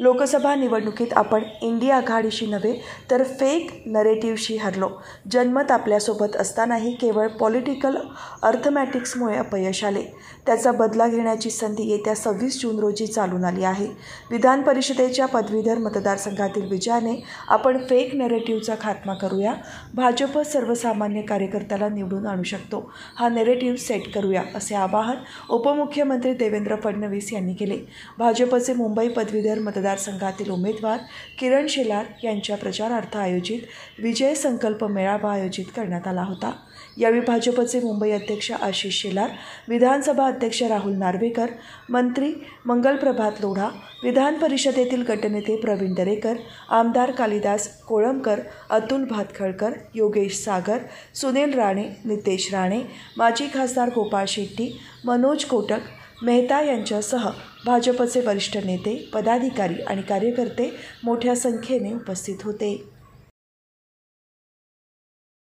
लोकसभा निवडणुकीत आपण इंडिया आघाडीशी नव्हे तर फेक नरेटिव्हशी हरलो. जनमत आपल्यासोबत असतानाही केवळ पॉलिटिकल अर्थमॅटिक्समुळे अपयश आले. त्याचा बदला घेण्याची संधी येत्या सव्वीस जून रोजी चालून आली आहे. विधान परिषदेच्या पदवीधर मतदारसंघातील विजयाने आपण फेक नरेटिव्हचा खात्मा करूया. भाजप सर्वसामान्य कार्यकर्त्याला निवडून आणू शकतो. हा नेरेटिव्ह सेट करूया असे आवाहन उपमुख्यमंत्री देवेंद्र फडणवीस यांनी केले. भाजपचे मुंबई पदवीधर मतदार मतदारसंघातील उमेदवार किरण शेलार यांच्या प्रचारार्थ आयोजित विजय संकल्प मेळावा आयोजित करण्यात आला होता. यावेळी भाजपचे मुंबई अध्यक्ष आशिष शेलार विधानसभा अध्यक्ष राहुल नार्वेकर मंत्री मंगलप्रभात लोढा विधान परिषदेतील गटनेते प्रवीण दरेकर आमदार कालिदास कोळंबकर अतुल भातखळकर योगेश सागर सुनील राणे नितेश राणे माजी खासदार गोपाळ शेट्टी मनोज कोटक मेहता यांच्यासह भाजपचे वरिष्ठ नेते पदाधिकारी आणि कार्यकर्ते मोठ्या संख्येने उपस्थित होते.